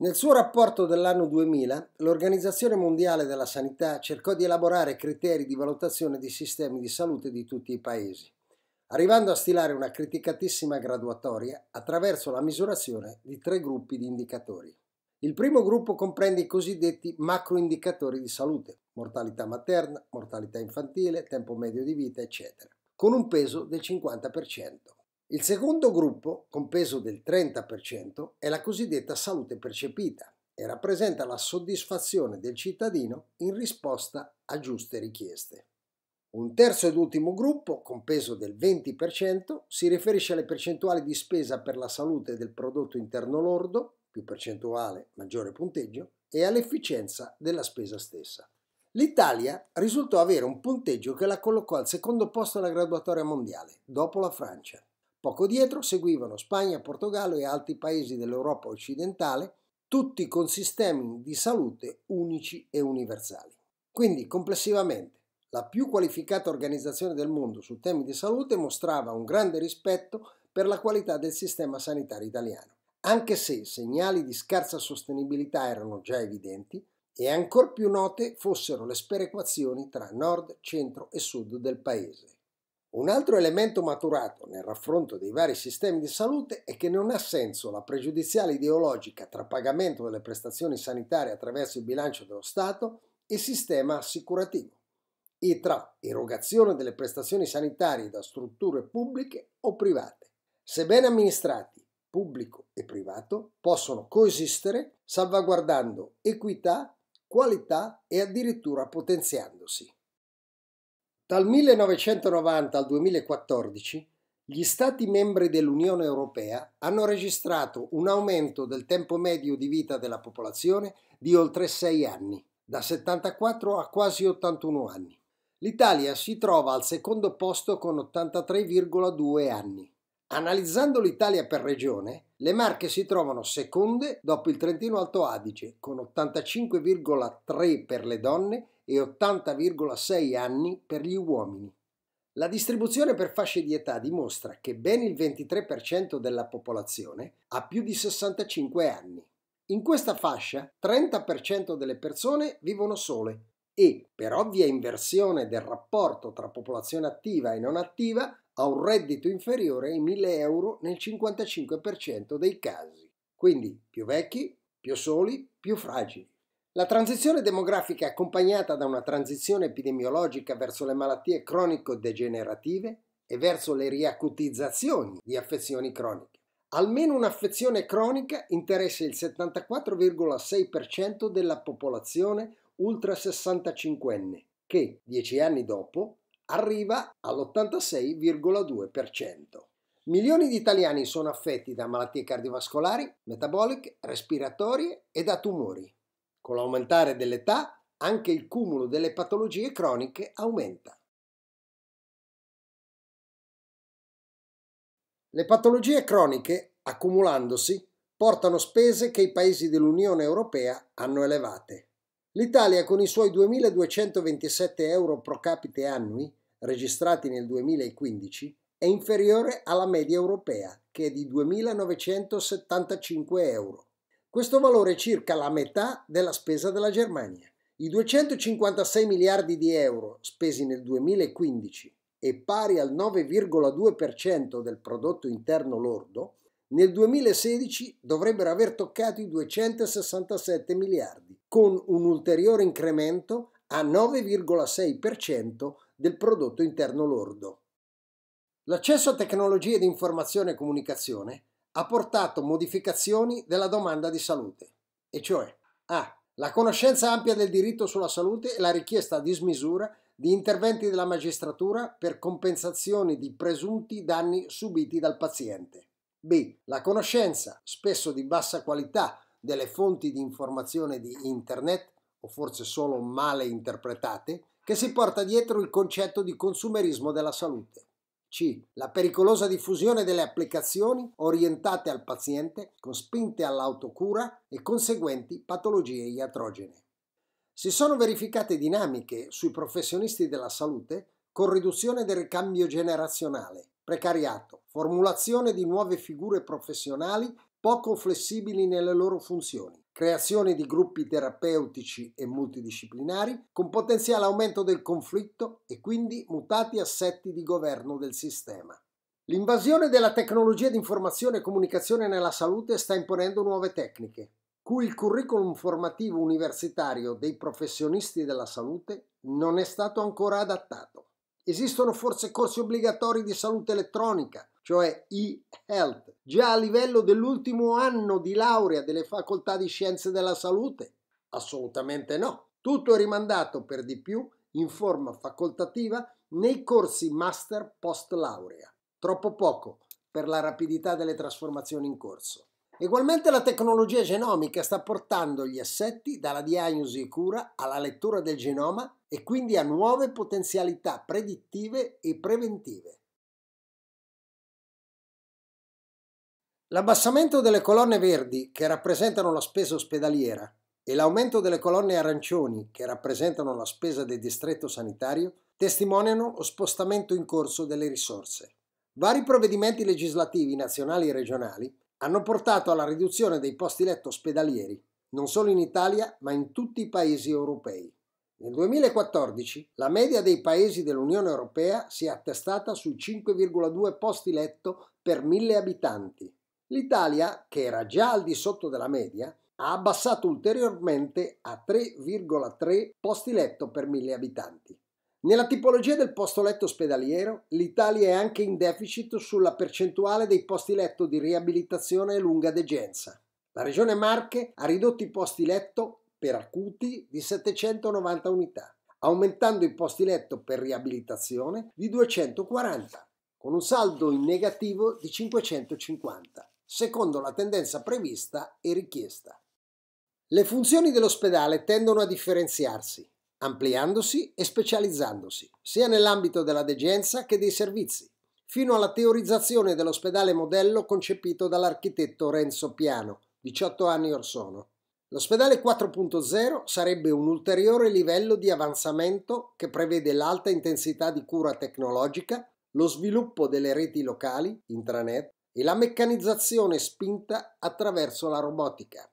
Nel suo rapporto dell'anno 2000, l'Organizzazione Mondiale della Sanità cercò di elaborare criteri di valutazione dei sistemi di salute di tutti i paesi, arrivando a stilare una criticatissima graduatoria attraverso la misurazione di tre gruppi di indicatori. Il primo gruppo comprende i cosiddetti macroindicatori di salute, mortalità materna, mortalità infantile, tempo medio di vita, eccetera, con un peso del 50%. Il secondo gruppo, con peso del 30%, è la cosiddetta salute percepita e rappresenta la soddisfazione del cittadino in risposta a giuste richieste. Un terzo ed ultimo gruppo, con peso del 20%, si riferisce alle percentuali di spesa per la salute del prodotto interno lordo, più percentuale, maggiore punteggio, e all'efficienza della spesa stessa. L'Italia risultò avere un punteggio che la collocò al secondo posto alla graduatoria mondiale, dopo la Francia. Poco dietro seguivano Spagna, Portogallo e altri paesi dell'Europa occidentale, tutti con sistemi di salute unici e universali. Quindi, complessivamente, la più qualificata organizzazione del mondo su temi di salute mostrava un grande rispetto per la qualità del sistema sanitario italiano, anche se segnali di scarsa sostenibilità erano già evidenti e ancor più note fossero le sperequazioni tra nord, centro e sud del paese. Un altro elemento maturato nel raffronto dei vari sistemi di salute è che non ha senso la pregiudiziale ideologica tra pagamento delle prestazioni sanitarie attraverso il bilancio dello Stato e sistema assicurativo e tra erogazione delle prestazioni sanitarie da strutture pubbliche o private. Se ben amministrati, pubblico e privato possono coesistere salvaguardando equità, qualità e addirittura potenziandosi. Dal 1990 al 2014 gli Stati membri dell'Unione Europea hanno registrato un aumento del tempo medio di vita della popolazione di oltre 6 anni, da 74 a quasi 81 anni. L'Italia si trova al secondo posto con 83,2 anni. Analizzando l'Italia per regione, le Marche si trovano seconde dopo il Trentino Alto Adige con 85,3 per le donne e 80,6 anni per gli uomini. La distribuzione per fasce di età dimostra che ben il 23% della popolazione ha più di 65 anni. In questa fascia 30% delle persone vivono sole e, per ovvia inversione del rapporto tra popolazione attiva e non attiva, ha un reddito inferiore ai 1000 euro nel 55% dei casi. Quindi più vecchi, più soli, più fragili. La transizione demografica accompagnata da una transizione epidemiologica verso le malattie cronico-degenerative e verso le riacutizzazioni di affezioni croniche. Almeno un'affezione cronica interessa il 74,6% della popolazione ultra 65enne, che dieci anni dopo arriva all'86,2%. Milioni di italiani sono affetti da malattie cardiovascolari, metaboliche, respiratorie e da tumori. Con l'aumentare dell'età anche il cumulo delle patologie croniche aumenta. Le patologie croniche, accumulandosi, portano spese che i paesi dell'Unione Europea hanno elevate. L'Italia, con i suoi 2.227 euro pro capite annui, registrati nel 2015, è inferiore alla media europea, che è di 2.975 euro. Questo valore è circa la metà della spesa della Germania. I 256 miliardi di euro spesi nel 2015 e pari al 9,2% del prodotto interno lordo, nel 2016 dovrebbero aver toccato i 267 miliardi, con un ulteriore incremento a 9,6% del prodotto interno lordo. L'accesso a tecnologie di informazione e comunicazione portato modificazioni della domanda di salute, e cioè A. La conoscenza ampia del diritto sulla salute e la richiesta a dismisura di interventi della magistratura per compensazioni di presunti danni subiti dal paziente. B. La conoscenza, spesso di bassa qualità, delle fonti di informazione di Internet, o forse solo male interpretate, che si porta dietro il concetto di consumerismo della salute. C. La pericolosa diffusione delle applicazioni orientate al paziente con spinte all'autocura e conseguenti patologie iatrogene. Si sono verificate dinamiche sui professionisti della salute con riduzione del ricambio generazionale, precariato, formulazione di nuove figure professionali poco flessibili nelle loro funzioni, creazione di gruppi terapeutici e multidisciplinari con potenziale aumento del conflitto e quindi mutati assetti di governo del sistema. L'invasione della tecnologia di informazione e comunicazione nella salute sta imponendo nuove tecniche, cui il curriculum formativo universitario dei professionisti della salute non è stato ancora adattato. Esistono forse corsi obbligatori di salute elettronica, cioè e-health, già a livello dell'ultimo anno di laurea delle facoltà di scienze della salute? Assolutamente no. Tutto è rimandato per di più in forma facoltativa nei corsi master post laurea troppo poco per la rapidità delle trasformazioni in corso. Ugualmente la tecnologia genomica sta portando gli assetti dalla diagnosi e cura alla lettura del genoma e quindi a nuove potenzialità predittive e preventive. L'abbassamento delle colonne verdi che rappresentano la spesa ospedaliera e l'aumento delle colonne arancioni che rappresentano la spesa del distretto sanitario testimoniano lo spostamento in corso delle risorse. Vari provvedimenti legislativi nazionali e regionali hanno portato alla riduzione dei posti letto ospedalieri, non solo in Italia ma in tutti i paesi europei. Nel 2014 la media dei paesi dell'Unione Europea si è attestata sui 5,2 posti letto per mille abitanti. L'Italia, che era già al di sotto della media, ha abbassato ulteriormente a 3,3 posti letto per mille abitanti. Nella tipologia del posto letto ospedaliero, l'Italia è anche in deficit sulla percentuale dei posti letto di riabilitazione e lunga degenza. La Regione Marche ha ridotto i posti letto per acuti di 790 unità, aumentando i posti letto per riabilitazione di 240, con un saldo in negativo di 550, secondo la tendenza prevista e richiesta. Le funzioni dell'ospedale tendono a differenziarsi ampliandosi e specializzandosi, sia nell'ambito della degenza che dei servizi, fino alla teorizzazione dell'ospedale modello concepito dall'architetto Renzo Piano, 18 anni or sono. L'ospedale 4.0 sarebbe un ulteriore livello di avanzamento che prevede l'alta intensità di cura tecnologica, lo sviluppo delle reti locali, intranet, e la meccanizzazione spinta attraverso la robotica.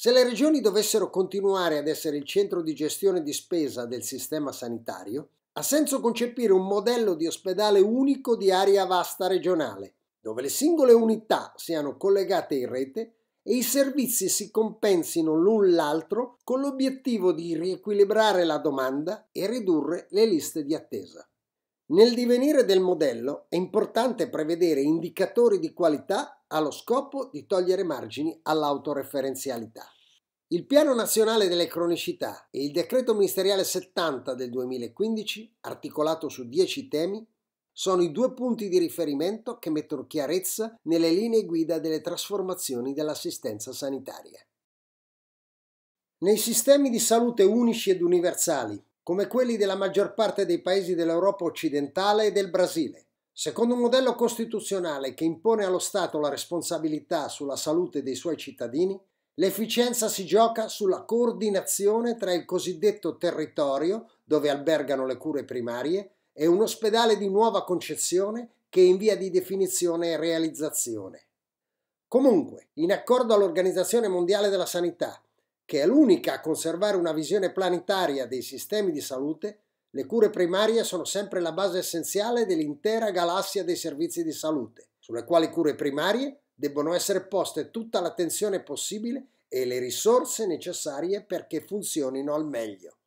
Se le regioni dovessero continuare ad essere il centro di gestione di spesa del sistema sanitario, ha senso concepire un modello di ospedale unico di area vasta regionale, dove le singole unità siano collegate in rete e i servizi si compensino l'un l'altro con l'obiettivo di riequilibrare la domanda e ridurre le liste di attesa. Nel divenire del modello è importante prevedere indicatori di qualità allo scopo di togliere margini all'autoreferenzialità. Il Piano Nazionale delle Cronicità e il Decreto Ministeriale 70 del 2015, articolato su 10 temi, sono i due punti di riferimento che mettono chiarezza nelle linee guida delle trasformazioni dell'assistenza sanitaria. Nei sistemi di salute unici ed universali, come quelli della maggior parte dei paesi dell'Europa occidentale e del Brasile, Secondo un modello costituzionale che impone allo Stato la responsabilità sulla salute dei suoi cittadini, l'efficienza si gioca sulla coordinazione tra il cosiddetto territorio, dove albergano le cure primarie, e un ospedale di nuova concezione che è in via di definizione e realizzazione. Comunque, in accordo all'Organizzazione Mondiale della Sanità, che è l'unica a conservare una visione planetaria dei sistemi di salute, le cure primarie sono sempre la base essenziale dell'intera galassia dei servizi di salute, sulle quali cure primarie debbono essere poste tutta l'attenzione possibile e le risorse necessarie perché funzionino al meglio.